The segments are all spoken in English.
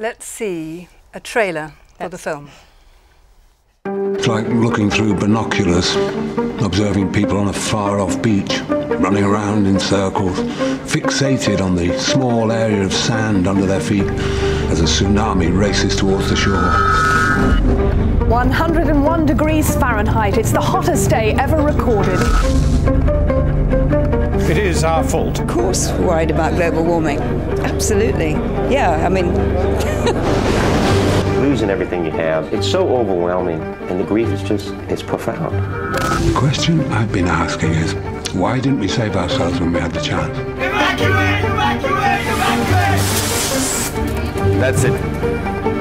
Let's see a trailer for the film. It's like looking through binoculars, observing people on a far off beach, running around in circles, fixated on the small area of sand under their feet as a tsunami races towards the shore. 101 degrees Fahrenheit. It's the hottest day ever recorded. It is our fault. Of course, worried about global warming. Absolutely. Yeah, I mean. losing everything you have, it's so overwhelming, and the grief is just, it's profound. The question I've been asking is, why didn't we save ourselves when we had the chance? Evacuate! Evacuate! Evacuate! That's it.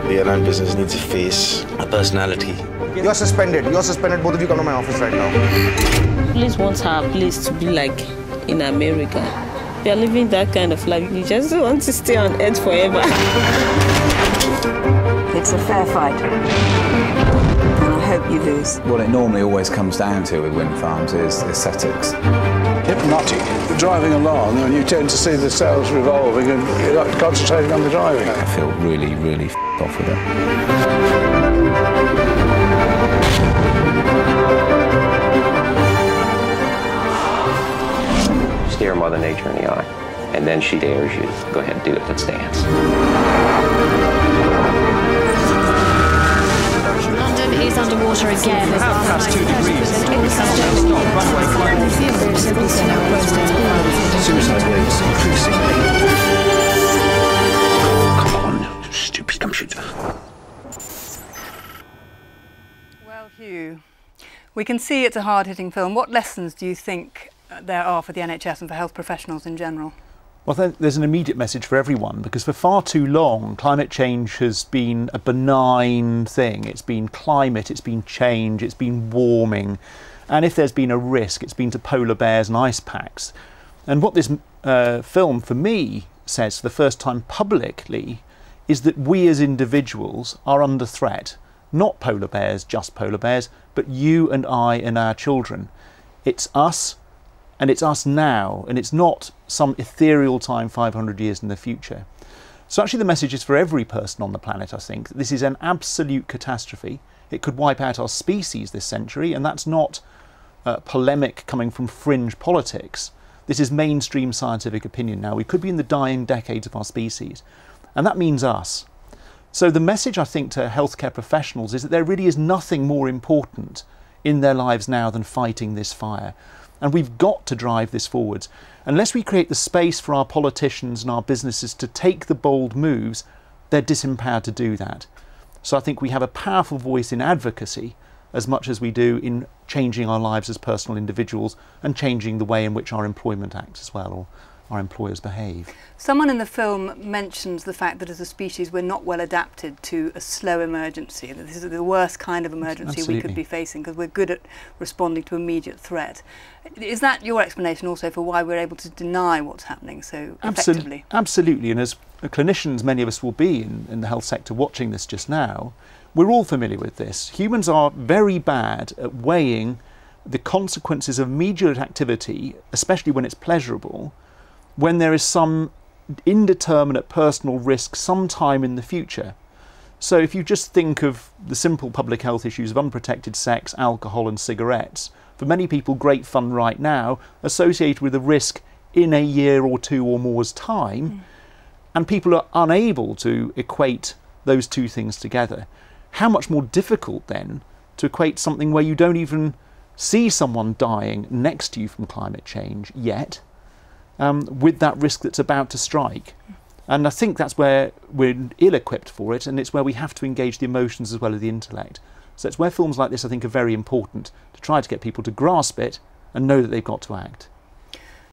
The airline business needs a face, a personality. You're suspended. You're suspended. Both of you come to my office right now. Police want our place to be like in America. you're living that kind of life. You just want to stay on earth forever. It's a fair fight. And I hope you lose. What it normally always comes down to with wind farms is aesthetics. Hypnotic. Driving along and you tend to see the cells revolving and you're not concentrating on the driving. I feel really, really off with it. Mother Nature in the eye, and then she dares you. Go ahead, do it. Let's dance. London is underwater again. Half past two degrees. Stop, runway climb. Suicide rates increasing. Come on, stupid computer. Well, Hugh, we can see it's a hard hitting film. What lessons do you think there are for the NHS and for health professionals in general? Well, there's an immediate message for everyone because for far too long, climate change has been a benign thing. It's been climate, it's been change, it's been warming. And if there's been a risk, it's been to polar bears and ice packs. And what this uh, film, for me, says for the first time publicly is that we as individuals are under threat. Not polar bears, just polar bears, but you and I and our children. It's us and it's us now, and it's not some ethereal time 500 years in the future. So, actually, the message is for every person on the planet, I think. This is an absolute catastrophe. It could wipe out our species this century, and that's not uh, polemic coming from fringe politics. This is mainstream scientific opinion now. We could be in the dying decades of our species, and that means us. So, the message I think to healthcare professionals is that there really is nothing more important in their lives now than fighting this fire. And we've got to drive this forwards. Unless we create the space for our politicians and our businesses to take the bold moves, they're disempowered to do that. So I think we have a powerful voice in advocacy as much as we do in changing our lives as personal individuals and changing the way in which our employment acts as well, or our employers behave. Someone in the film mentions the fact that as a species we're not well adapted to a slow emergency. That this is the worst kind of emergency Absolutely. we could be facing because we're good at responding to immediate threat. Is that your explanation also for why we're able to deny what's happening so Absol- effectively? Absolutely, and as clinicians, many of us will be in, in the health sector watching this just now, we're all familiar with this. Humans are very bad at weighing the consequences of immediate activity, especially when it's pleasurable, when there is some indeterminate personal risk sometime in the future. So if you just think of the simple public health issues of unprotected sex, alcohol, and cigarettes, for many people, great fun right now, associated with a risk in a year or two or more's time, hmm. and people are unable to equate those two things together. How much more difficult then to equate something where you don't even see someone dying next to you from climate change yet, um, with that risk that's about to strike. And I think that's where we're ill equipped for it, and it's where we have to engage the emotions as well as the intellect. So it's where films like this, I think, are very important to try to get people to grasp it and know that they've got to act.